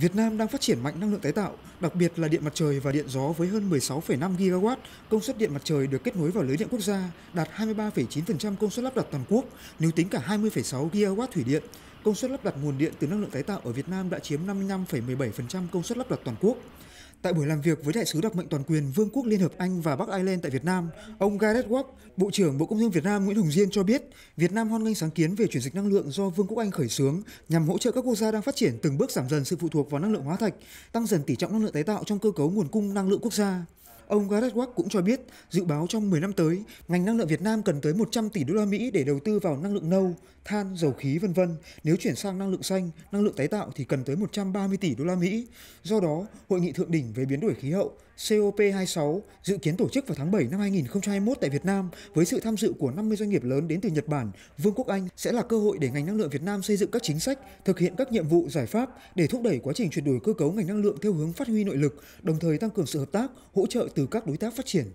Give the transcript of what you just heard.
Việt Nam đang phát triển mạnh năng lượng tái tạo, đặc biệt là điện mặt trời và điện gió với hơn 16,5 GW công suất điện mặt trời được kết nối vào lưới điện quốc gia, đạt 23,9% công suất lắp đặt toàn quốc, nếu tính cả 20,6 GW thủy điện. Công suất lắp đặt nguồn điện từ năng lượng tái tạo ở Việt Nam đã chiếm 55,17% công suất lắp đặt toàn quốc. Tại buổi làm việc với đại sứ đặc mệnh toàn quyền Vương quốc Liên hợp Anh và Bắc Ireland tại Việt Nam, ông Gareth Watt, Bộ trưởng Bộ Công thương Việt Nam Nguyễn Hồng Diên cho biết, Việt Nam hoan nghênh sáng kiến về chuyển dịch năng lượng do Vương quốc Anh khởi xướng nhằm hỗ trợ các quốc gia đang phát triển từng bước giảm dần sự phụ thuộc vào năng lượng hóa thạch, tăng dần tỷ trọng năng lượng tái tạo trong cơ cấu nguồn cung năng lượng quốc gia. Ông Gareth Watt cũng cho biết, dự báo trong 10 năm tới, ngành năng lượng Việt Nam cần tới 100 tỷ đô la Mỹ để đầu tư vào năng lượng nâu, than, dầu khí vân vân. Nếu chuyển sang năng lượng xanh, năng lượng tái tạo thì cần tới 130 tỷ đô la Mỹ. Do đó, hội nghị thượng đỉnh về biến đổi khí hậu COP26 dự kiến tổ chức vào tháng 7 năm 2021 tại Việt Nam với sự tham dự của 50 doanh nghiệp lớn đến từ Nhật Bản, Vương quốc Anh sẽ là cơ hội để ngành năng lượng Việt Nam xây dựng các chính sách, thực hiện các nhiệm vụ giải pháp để thúc đẩy quá trình chuyển đổi cơ cấu ngành năng lượng theo hướng phát huy nội lực, đồng thời tăng cường sự hợp tác, hỗ trợ từ từ các đối tác phát triển.